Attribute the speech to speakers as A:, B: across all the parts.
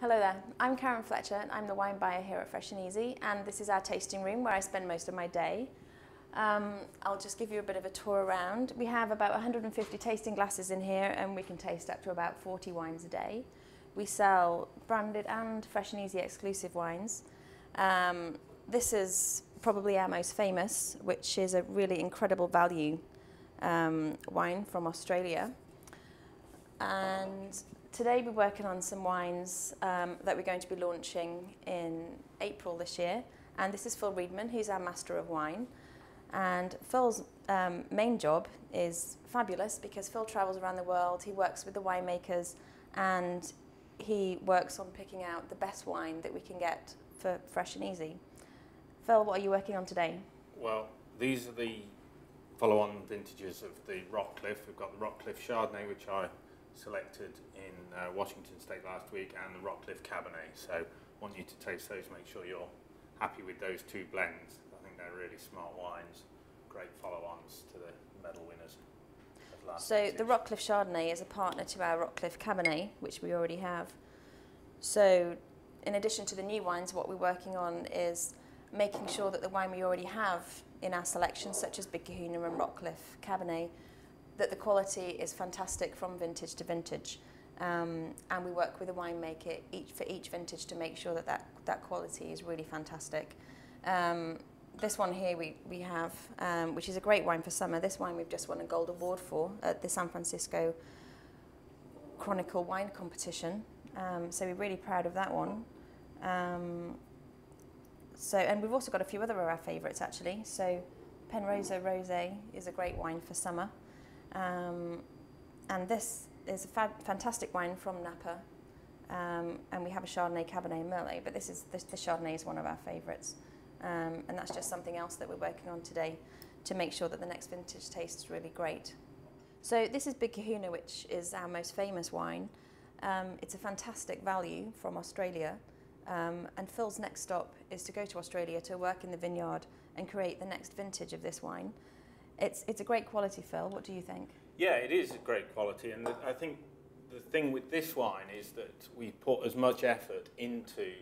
A: Hello there, I'm Karen Fletcher and I'm the wine buyer here at Fresh and Easy and this is our tasting room where I spend most of my day. Um, I'll just give you a bit of a tour around. We have about 150 tasting glasses in here and we can taste up to about 40 wines a day. We sell branded and Fresh and Easy exclusive wines. Um, this is probably our most famous, which is a really incredible value um, wine from Australia. And today we're working on some wines um, that we're going to be launching in April this year. And this is Phil Reedman, who's our Master of Wine. And Phil's um, main job is fabulous because Phil travels around the world, he works with the winemakers, and he works on picking out the best wine that we can get for fresh and easy. Phil, what are you working on today?
B: Well, these are the follow-on vintages of the Rockcliffe. We've got the Rockcliffe Chardonnay, which I selected in uh, Washington State last week, and the Rockcliffe Cabernet. So I want you to taste those, make sure you're happy with those two blends. I think they're really smart wines, great follow-ons to the medal winners.
A: So vintage. the Rockcliffe Chardonnay is a partner to our Rockcliffe Cabernet, which we already have. So in addition to the new wines, what we're working on is making sure that the wine we already have in our selection, such as Big Kahuna and Rockcliffe Cabernet, that the quality is fantastic from vintage to vintage. Um, and we work with a winemaker each for each vintage to make sure that that, that quality is really fantastic. Um, this one here we, we have, um, which is a great wine for summer. This wine we've just won a gold award for at the San Francisco Chronicle Wine Competition. Um, so we're really proud of that one. Um, so, and we've also got a few other of our favourites actually. So Penrose Rosé is a great wine for summer. Um, and this is a fa fantastic wine from Napa. Um, and we have a Chardonnay, Cabernet, Merlot, but this is this, the Chardonnay is one of our favourites. Um, and that's just something else that we're working on today to make sure that the next vintage tastes really great. So this is Big Kahuna, which is our most famous wine. Um, it's a fantastic value from Australia. Um, and Phil's next stop is to go to Australia to work in the vineyard and create the next vintage of this wine. It's, it's a great quality, Phil. What do you think?
B: Yeah, it is a great quality. And the, I think the thing with this wine is that we put as much effort into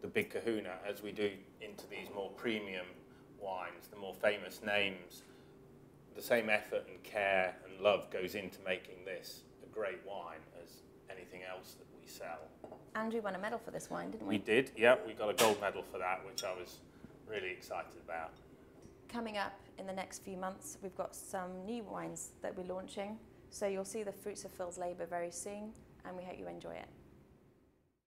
B: the Big Kahuna as we do into these more premium wines, the more famous names. The same effort and care and love goes into making this a great wine as anything else that we sell.
A: Andrew won a medal for this wine, didn't we?
B: We did, yeah. We got a gold medal for that, which I was really excited about.
A: Coming up in the next few months, we've got some new wines that we're launching. So you'll see the fruits of Phil's labour very soon, and we hope you enjoy it.